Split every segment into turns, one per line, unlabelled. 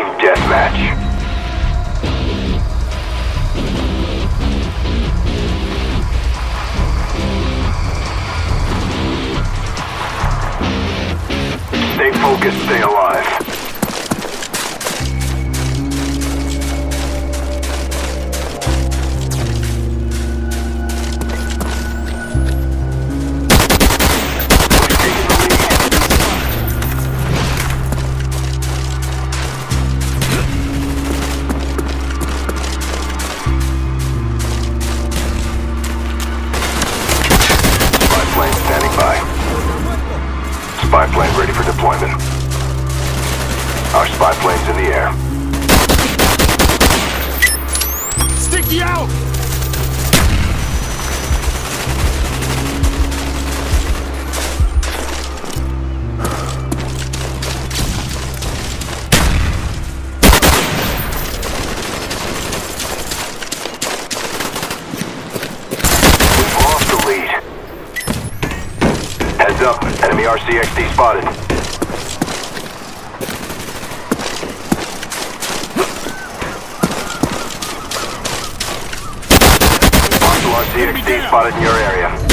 Team deathmatch. Stay focused, stay alive.
Sticky out!
Heads up, enemy RCXD spotted. Hostile RCXD spotted in your area.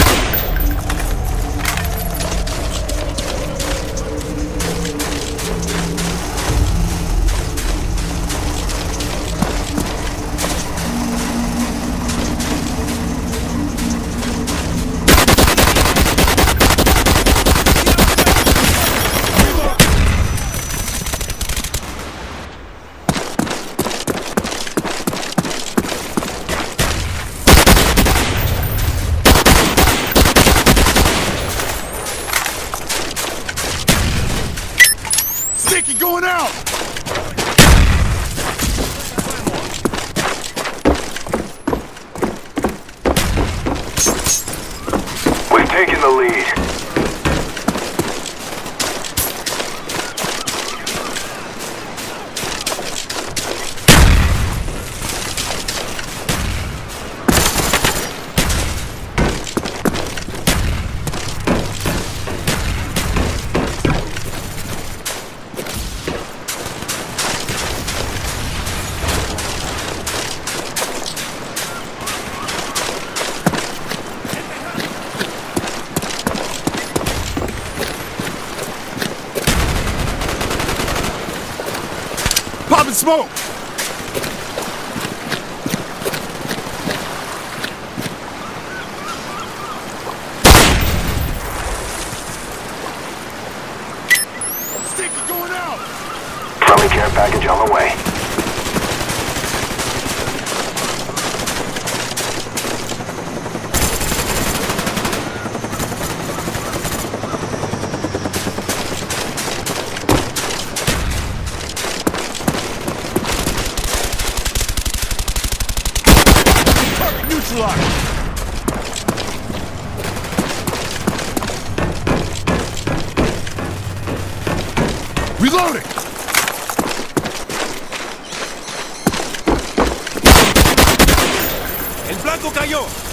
Sticky going out!
We've taken the lead.
Popping smoke! Sticky going out!
Friendly care package on the way.
El blanco cayó!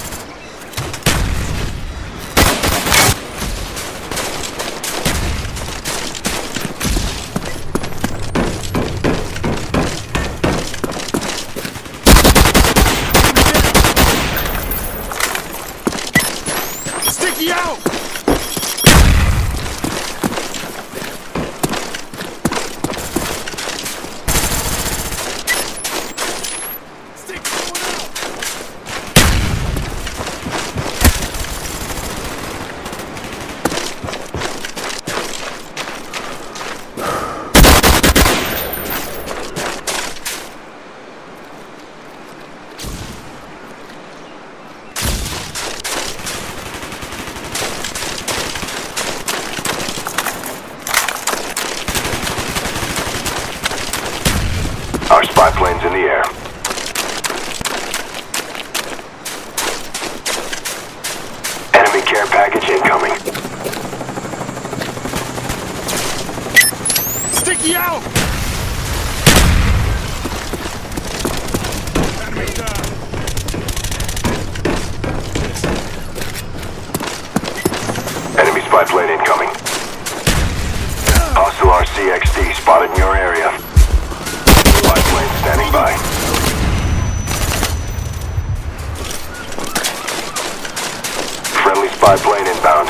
Care package incoming.
Sticky out! Enemy down!
Enemy spy plane incoming. Hostile RCXD spotted in your area. Spy plane standing by. Friendly spy plane inbound.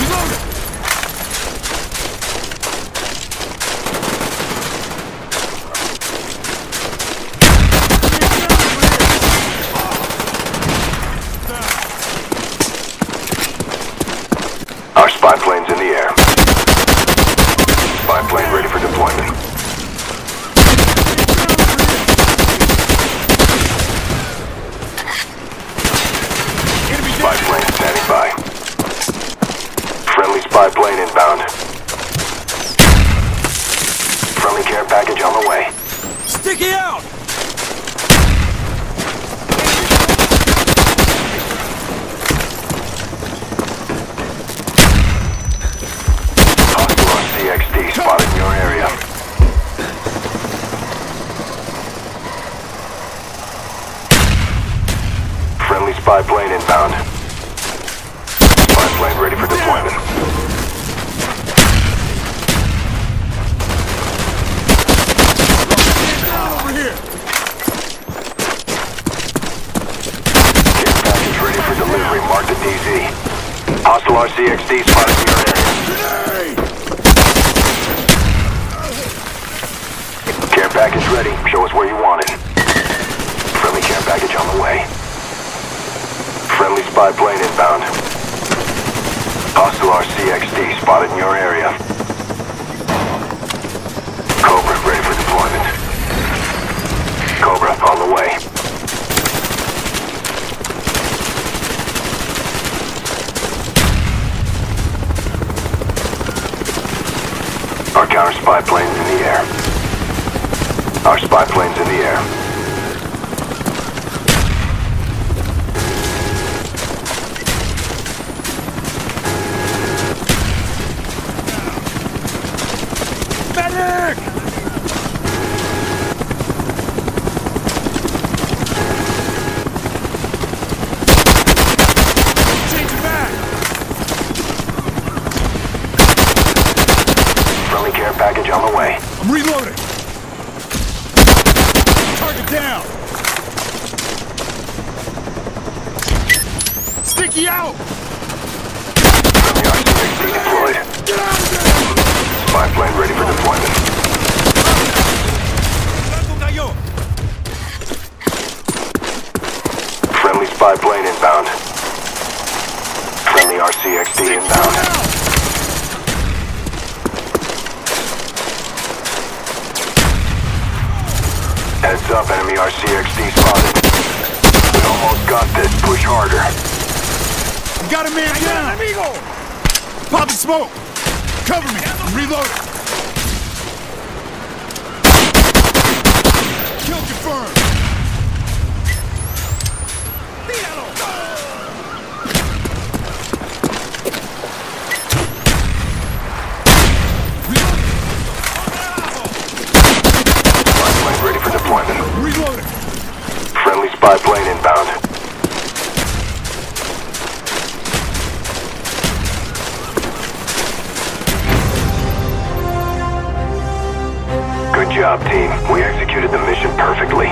Reloading!
Our spy plane's in the air. Spy plane ready for deployment.
Enemy
Spy
down!
plane standing by. Friendly spy plane inbound. Friendly care package on the way.
Sticky out!
CXD spotted in your area. Friendly spy plane inbound. Spy plane ready for deployment.
Down over here!
Care package ready for delivery. Mark the DZ. Hostile RCXD spotted in your area. Care package ready. Show us where you want it. Friendly care package on the way. Friendly spy plane inbound. Hostile RCXD spotted in your area. Cobra ready for deployment. Cobra on the way. Our spy plane's in the air. Our spy plane's in the air.
Medic! Change it back!
Friendly care package on the way.
I'm reloading! Target down! Sticky out!
Deployed.
Get out of there!
Spy plane ready for deployment. Friendly spy plane inbound. Friendly RCXD inbound. Heads up, enemy RCXD spotted. We almost got this. Push harder.
We got a man down! Amigo! Popping smoke! Cover me! I'm reloading! Kill confirmed!
job, team. We executed the mission perfectly.